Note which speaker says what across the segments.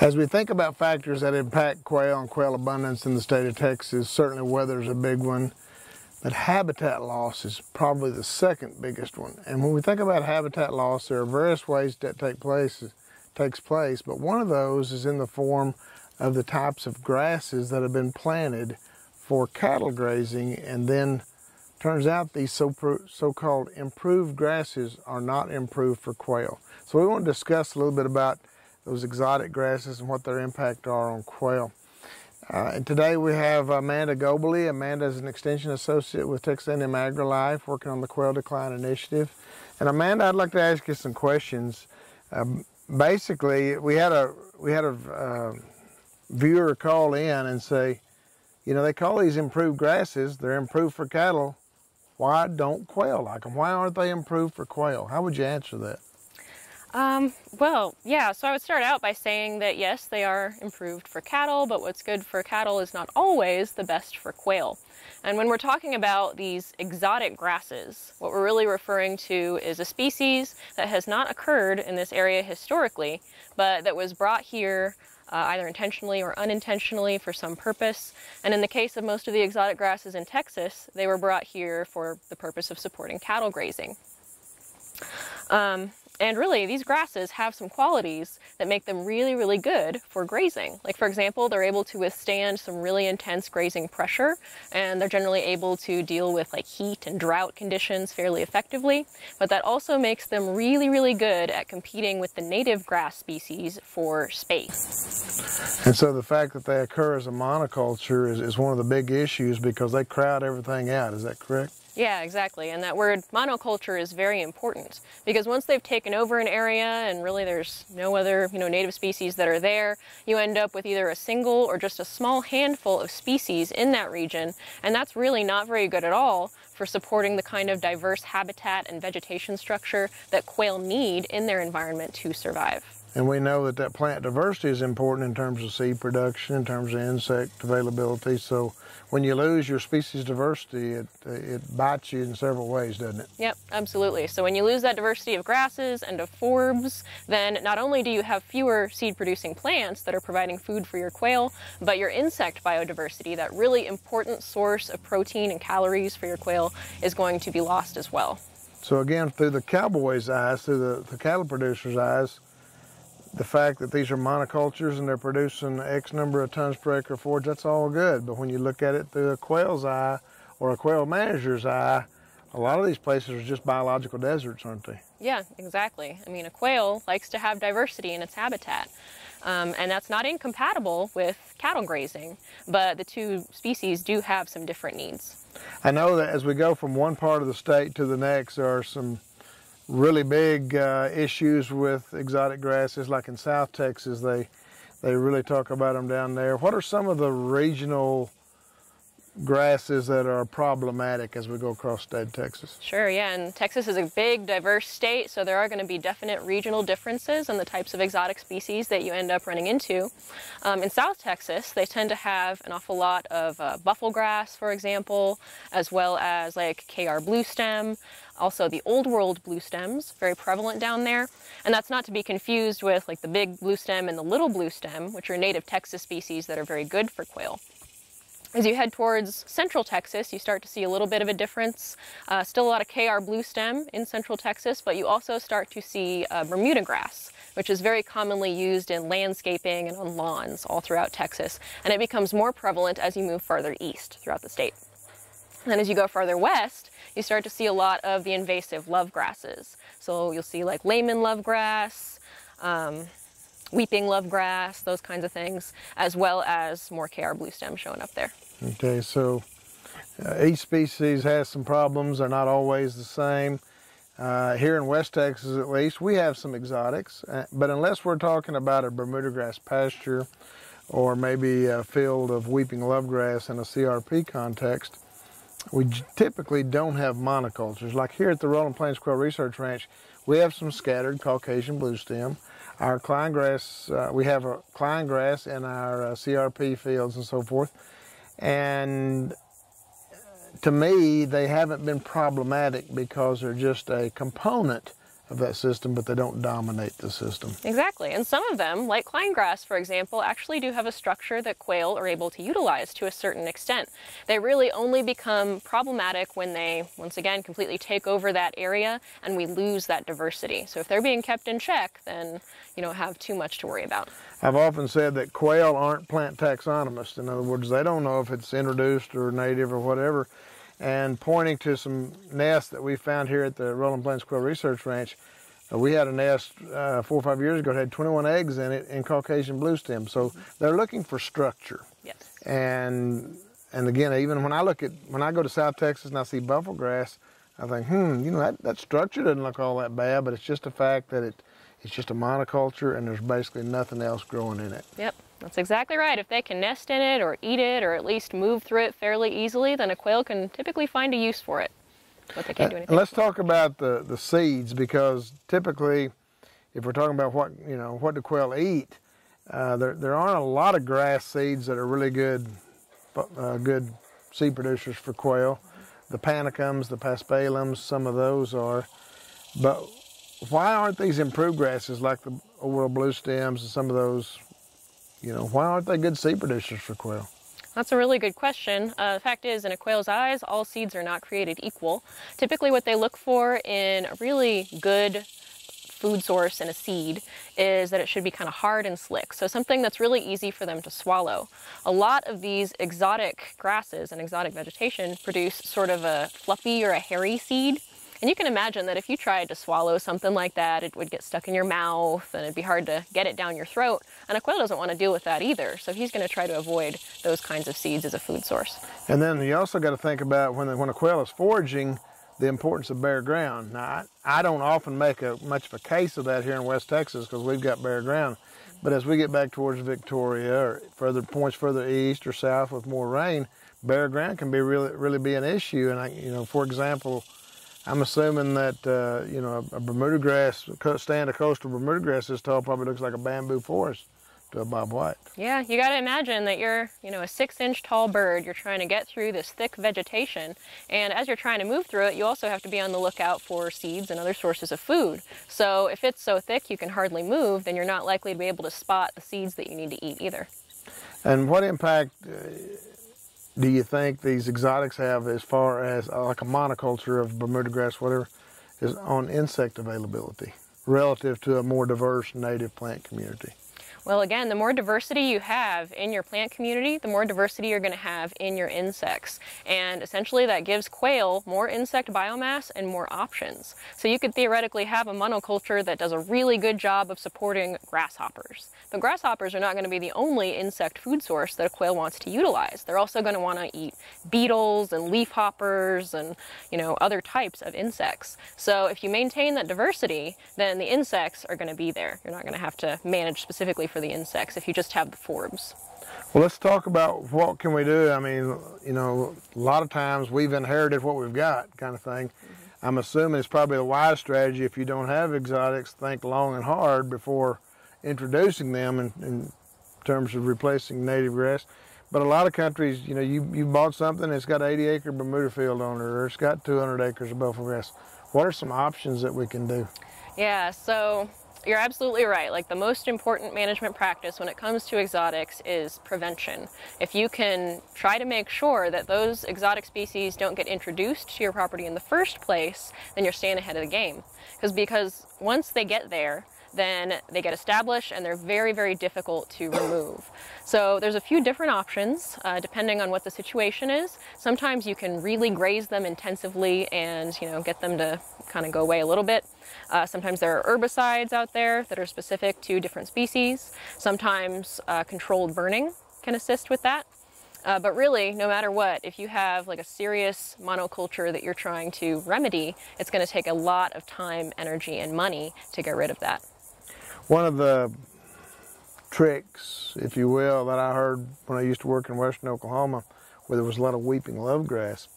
Speaker 1: As we think about factors that impact quail and quail abundance in the state of Texas, certainly weather is a big one, but habitat loss is probably the second biggest one. And when we think about habitat loss, there are various ways that take place, takes place, but one of those is in the form of the types of grasses that have been planted for cattle grazing and then turns out these so-called improved grasses are not improved for quail. So we want to discuss a little bit about those exotic grasses and what their impact are on quail. Uh, and today we have Amanda Goebele. Amanda is an extension associate with Texas A&M AgriLife working on the Quail Decline Initiative. And Amanda, I'd like to ask you some questions. Um, basically, we had a we had a uh, viewer call in and say, you know, they call these improved grasses, they're improved for cattle. Why don't quail like them? Why aren't they improved for quail? How would you answer that?
Speaker 2: Um, well, yeah, so I would start out by saying that yes, they are improved for cattle, but what's good for cattle is not always the best for quail. And when we're talking about these exotic grasses, what we're really referring to is a species that has not occurred in this area historically, but that was brought here uh, either intentionally or unintentionally for some purpose. And in the case of most of the exotic grasses in Texas, they were brought here for the purpose of supporting cattle grazing. Um, and really, these grasses have some qualities that make them really, really good for grazing. Like for example, they're able to withstand some really intense grazing pressure, and they're generally able to deal with like heat and drought conditions fairly effectively. But that also makes them really, really good at competing with the native grass species for space.
Speaker 1: And so the fact that they occur as a monoculture is, is one of the big issues because they crowd everything out, is that correct?
Speaker 2: Yeah, exactly. And that word monoculture is very important because once they've taken over an area and really there's no other, you know, native species that are there, you end up with either a single or just a small handful of species in that region. And that's really not very good at all for supporting the kind of diverse habitat and vegetation structure that quail need in their environment to survive.
Speaker 1: And we know that that plant diversity is important in terms of seed production, in terms of insect availability. So when you lose your species diversity, it, it bites you in several ways, doesn't it?
Speaker 2: Yep, absolutely. So when you lose that diversity of grasses and of forbs, then not only do you have fewer seed producing plants that are providing food for your quail, but your insect biodiversity, that really important source of protein and calories for your quail, is going to be lost as well.
Speaker 1: So again, through the cowboy's eyes, through the, the cattle producer's eyes, the fact that these are monocultures and they're producing X number of tons per acre forage, that's all good. But when you look at it through a quail's eye or a quail manager's eye, a lot of these places are just biological deserts, aren't they?
Speaker 2: Yeah, exactly. I mean, a quail likes to have diversity in its habitat. Um, and that's not incompatible with cattle grazing, but the two species do have some different needs.
Speaker 1: I know that as we go from one part of the state to the next, there are some really big uh, issues with exotic grasses, like in South Texas, they they really talk about them down there. What are some of the regional grasses that are problematic as we go across state Texas?
Speaker 2: Sure, yeah, and Texas is a big, diverse state, so there are going to be definite regional differences in the types of exotic species that you end up running into. Um, in South Texas, they tend to have an awful lot of uh, buffel grass, for example, as well as like KR bluestem, also the old world bluestems, very prevalent down there. And that's not to be confused with like the big bluestem and the little bluestem, which are native Texas species that are very good for quail. As you head towards central Texas, you start to see a little bit of a difference. Uh, still a lot of KR blue stem in central Texas, but you also start to see uh, Bermuda grass, which is very commonly used in landscaping and on lawns all throughout Texas. And it becomes more prevalent as you move farther east throughout the state. And as you go farther west, you start to see a lot of the invasive love grasses. So you'll see like Lehmann love grass, um, weeping love grass, those kinds of things, as well as more KR blue stem showing up there.
Speaker 1: Okay, so uh, each species has some problems. They're not always the same. Uh, here in West Texas, at least, we have some exotics, uh, but unless we're talking about a Bermuda grass pasture or maybe a field of weeping lovegrass in a CRP context, we typically don't have monocultures. Like here at the Rolling Plains Quail Research Ranch, we have some scattered Caucasian bluestem. Our Klein grass, uh, we have a Klein grass in our uh, CRP fields and so forth. And to me, they haven't been problematic because they're just a component of that system, but they don't dominate the system.
Speaker 2: Exactly. And some of them, like Kleingrass, for example, actually do have a structure that quail are able to utilize to a certain extent. They really only become problematic when they, once again, completely take over that area and we lose that diversity. So if they're being kept in check, then you don't have too much to worry about.
Speaker 1: I've often said that quail aren't plant taxonomists. In other words, they don't know if it's introduced or native or whatever and pointing to some nests that we found here at the Rolling Plains Quail Research Ranch. Uh, we had a nest uh, four or five years ago that had 21 eggs in it in Caucasian blue stem. So they're looking for structure.
Speaker 2: Yes.
Speaker 1: And and again, even when I look at when I go to South Texas and I see buffalo grass, I think, hmm, you know, that, that structure doesn't look all that bad, but it's just the fact that it it's just a monoculture and there's basically nothing else growing in it.
Speaker 2: Yep. That's exactly right. If they can nest in it or eat it or at least move through it fairly easily, then a quail can typically find a use for it. But they can't do anything.
Speaker 1: And let's talk about the, the seeds because typically, if we're talking about what you know what do quail eat, uh, there there aren't a lot of grass seeds that are really good uh, good seed producers for quail. The panicums, the paspalums, some of those are, but why aren't these improved grasses like the old blue stems and some of those you know, why aren't they good seed producers for quail?
Speaker 2: That's a really good question. Uh, the fact is, in a quail's eyes, all seeds are not created equal. Typically, what they look for in a really good food source in a seed is that it should be kind of hard and slick. So something that's really easy for them to swallow. A lot of these exotic grasses and exotic vegetation produce sort of a fluffy or a hairy seed. And you can imagine that if you tried to swallow something like that, it would get stuck in your mouth and it'd be hard to get it down your throat. And a quail doesn't want to deal with that either. So he's going to try to avoid those kinds of seeds as a food source.
Speaker 1: And then you also got to think about when, when a quail is foraging, the importance of bare ground. Now, I, I don't often make a, much of a case of that here in West Texas because we've got bare ground. But as we get back towards Victoria or further points further east or south with more rain, bare ground can be really really be an issue. And I, you know, for example, I'm assuming that, uh, you know, a Bermuda grass, stand of coastal Bermuda grass this tall probably looks like a bamboo forest to a bobwhite.
Speaker 2: Yeah, you got to imagine that you're, you know, a six inch tall bird. You're trying to get through this thick vegetation. And as you're trying to move through it, you also have to be on the lookout for seeds and other sources of food. So if it's so thick you can hardly move, then you're not likely to be able to spot the seeds that you need to eat either.
Speaker 1: And what impact uh, do you think these exotics have as far as uh, like a monoculture of Bermuda grass, whatever, is on insect availability relative to a more diverse native plant community?
Speaker 2: Well, again, the more diversity you have in your plant community, the more diversity you're going to have in your insects. And essentially that gives quail more insect biomass and more options. So you could theoretically have a monoculture that does a really good job of supporting grasshoppers. But grasshoppers are not going to be the only insect food source that a quail wants to utilize. They're also going to want to eat beetles and leafhoppers and, you know, other types of insects. So if you maintain that diversity, then the insects are going to be there. You're not going to have to manage specifically for the insects if you just have the forbs.
Speaker 1: Well, let's talk about what can we do. I mean, you know, a lot of times we've inherited what we've got kind of thing. Mm-hmm. I'm assuming it's probably a wise strategy if you don't have exotics, think long and hard before introducing them in, in terms of replacing native grass. But a lot of countries, you know, you, you bought something, it's got 80 acre Bermuda field on it, or it's got 200 acres of buffalo grass. What are some options that we can do?
Speaker 2: Yeah, so you're absolutely right. Like the most important management practice when it comes to exotics is prevention. If you can try to make sure that those exotic species don't get introduced to your property in the first place, then you're staying ahead of the game. Because because once they get there, then they get established and they're very, very difficult to remove. So there's a few different options uh, depending on what the situation is. Sometimes you can really graze them intensively and you know get them to kind of go away a little bit. Uh, sometimes there are herbicides out there that are specific to different species. Sometimes uh, controlled burning can assist with that. Uh, but really, no matter what, if you have like a serious monoculture that you're trying to remedy, it's going to take a lot of time, energy, and money to get rid of that.
Speaker 1: One of the tricks, if you will, that I heard when I used to work in western Oklahoma, where there was a lot of weeping love grass,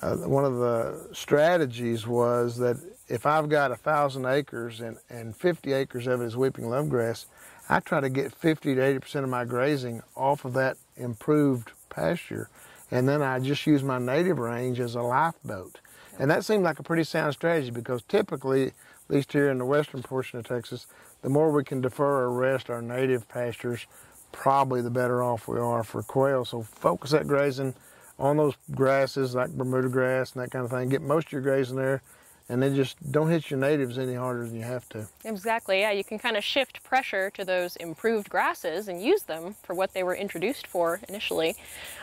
Speaker 1: uh, one of the strategies was that if I've got a thousand acres and, and 50 acres of it is weeping love grass, I try to get 50 to 80% of my grazing off of that improved pasture. And then I just use my native range as a lifeboat. And that seemed like a pretty sound strategy because typically at least here in the western portion of Texas, the more we can defer or rest our native pastures, probably the better off we are for quail. So focus that grazing on those grasses like Bermuda grass and that kind of thing. Get most of your grazing there and then just don't hit your natives any harder than you have to.
Speaker 2: Exactly, yeah. You can kind of shift pressure to those improved grasses and use them for what they were introduced for initially.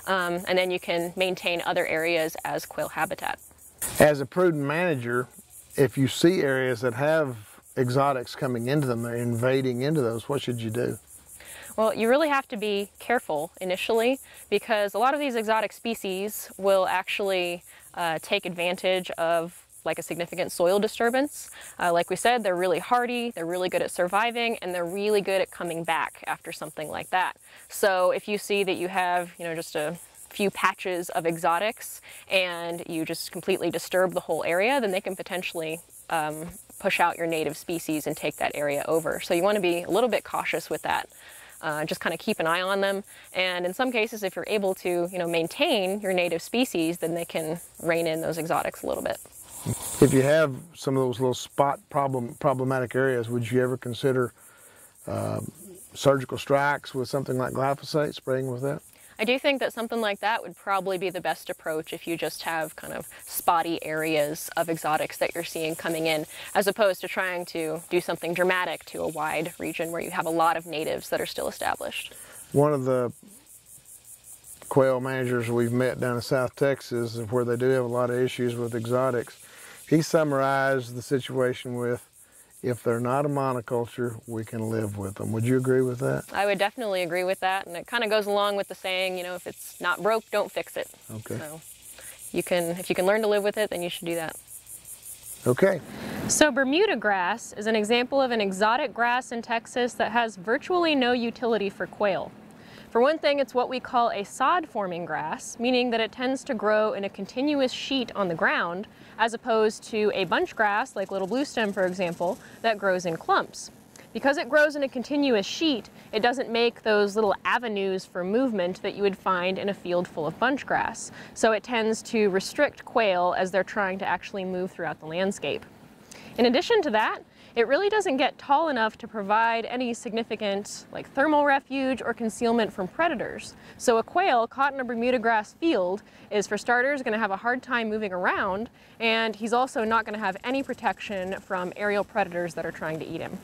Speaker 2: Um, and then you can maintain other areas as quail habitat.
Speaker 1: As a prudent manager, if you see areas that have exotics coming into them, they're invading into those, what should you do?
Speaker 2: Well, you really have to be careful initially because a lot of these exotic species will actually uh, take advantage of like a significant soil disturbance. Uh, like we said, they're really hardy, they're really good at surviving, and they're really good at coming back after something like that. So if you see that you have, you know, just a few patches of exotics and you just completely disturb the whole area, then they can potentially um, push out your native species and take that area over. So you want to be a little bit cautious with that. Uh, just kind of keep an eye on them. And in some cases, if you're able to, you know, maintain your native species, then they can rein in those exotics a little bit.
Speaker 1: If you have some of those little spot problem problematic areas, would you ever consider uh, surgical strikes with something like glyphosate, spraying with that?
Speaker 2: I do think that something like that would probably be the best approach if you just have kind of spotty areas of exotics that you're seeing coming in, as opposed to trying to do something dramatic to a wide region where you have a lot of natives that are still established.
Speaker 1: One of the quail managers we've met down in South Texas, where they do have a lot of issues with exotics, he summarized the situation with, if they're not a monoculture, we can live with them. Would you agree with that?
Speaker 2: I would definitely agree with that. And it kind of goes along with the saying, you know, if it's not broke, don't fix it.
Speaker 1: Okay.
Speaker 2: So you can, if you can learn to live with it, then you should do that.
Speaker 1: Okay.
Speaker 2: So Bermuda grass is an example of an exotic grass in Texas that has virtually no utility for quail. For one thing, it's what we call a sod-forming grass, meaning that it tends to grow in a continuous sheet on the ground, as opposed to a bunch grass, like little bluestem for example, that grows in clumps. Because it grows in a continuous sheet, it doesn't make those little avenues for movement that you would find in a field full of bunch grass. So it tends to restrict quail as they're trying to actually move throughout the landscape. In addition to that, it really doesn't get tall enough to provide any significant like thermal refuge or concealment from predators. So a quail caught in a Bermuda grass field is for starters going to have a hard time moving around and he's also not going to have any protection from aerial predators that are trying to eat him.